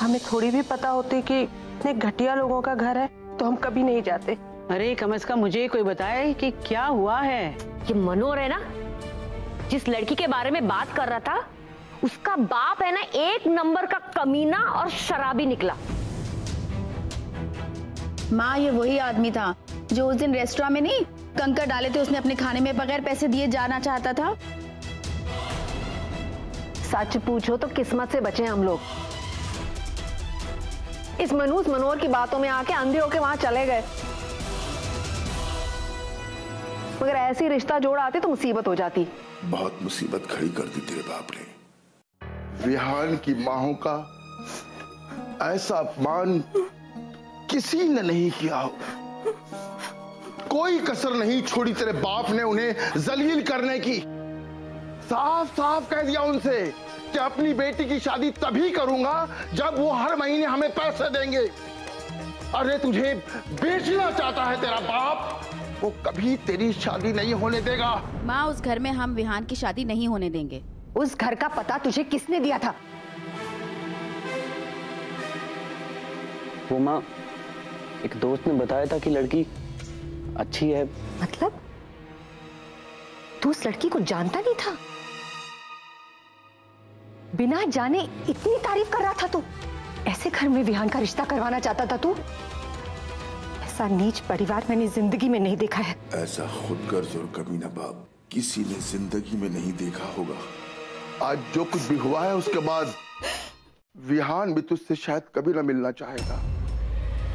हमें थोड़ी भी पता होती कि इतने घटिया लोगों का घर है तो हम कभी नहीं जाते। अरे कम से कम मुझे कोई बताए कि क्या हुआ है? ये मनोहर है ना? जिस लड़की के बारे में बात कर रहा था उसका बाप है ना एक नंबर का कमीना और शराबी निकला। माँ ये वही आदमी था जो उस दिन रेस्टोरेंट में नहीं कंकर डाले थे उसने अपने खाने में बगैर पैसे दिए जाना चाहता था। सच पूछो तो किस्मत से बचे हम लोग। इस मनूस मनोहर की बातों में आके अंधे होके वहाँ चले गए। मगर ऐसी रिश्ता जोड़ आती तो मुसीबत हो जाती। बहुत मुसीबत खड़ी कर दी तेरे बाप ने। विहान की माहों का ऐसा अपमान किसी ने नहीं किया हो। कोई कसर नहीं छोड़ी तेरे बाप ने उन्हें जलील करने की। साफ़ साफ़ कह दिया उनसे कि अपनी बेटी की शादी तभी करूँगा जब वो हर महीने हमें पैसे देंगे। अरे तुझे बेचना चाहता है तेरा बाप? वो कभी तेरी शादी नहीं होने देगा। माँ उस घर में हम विहान की शादी नहीं होने देंगे। उस घर का पता तुझे किसने दिया था? वो माँ एक दोस्त ने बताया था कि लड़की अच्छी है। मतलब? तू उस लड़की को जानता नहीं था? बिना जाने इतनी तारीफ़ कर रहा था तू। ऐसे घर में विहान का रिश्ता करवाना चाहता था तू? ऐसा नीच परिवार मैंने ज़िंदगी में नहीं देखा है। ऐसा खुद गर्ज और कमीना बाप किसी ने ज़िंदगी में नहीं देखा होगा। आज जो कुछ भी हुआ है, उसके बाद विहान भी तुझसे शायद कभी ना मिलना चाहेगा।